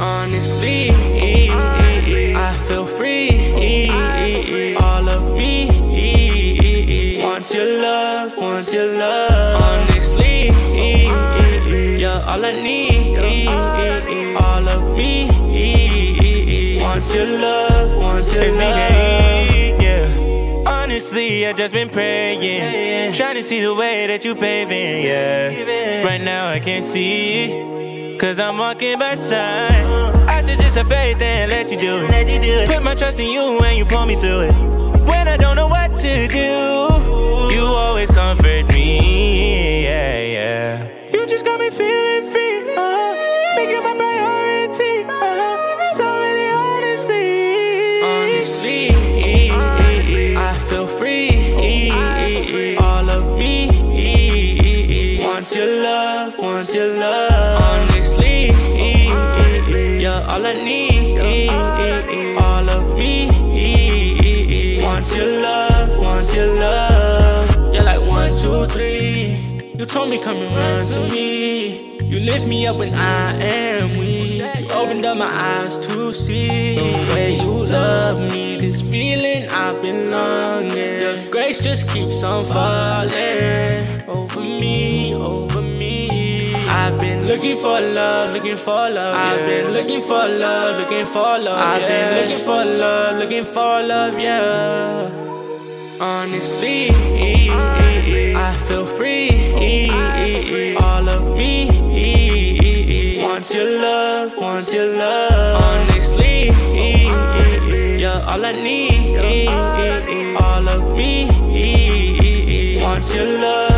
Honestly, I feel free. All of me. Want your love, want your love. Honestly, you're all I need. All of me. Want your love, want your love yeah. Honestly, I just been praying, trying to see the way that you paving, yeah. Right now I can't see, cause I'm walking by side. I should just have faith and let you do it. Put my trust in you when you pull me through it. When I don't Want your love, want your love. Honestly, you're all I need. All of me. Want your love, want your love. You're like one, two, three. You told me come and run to me. You lift me up when I am weak. You opened up my eyes to see the way you love me. This feeling I've been longing. Your grace just keeps on falling me, over me. I've been looking for love, looking for love. Yeah. I've been looking for love, looking for love. I've been looking for love, looking for love, yeah. Honestly, I feel free. All of me. Want your love, want your love. Honestly, you're all I need. All of me. Want your love, want your love.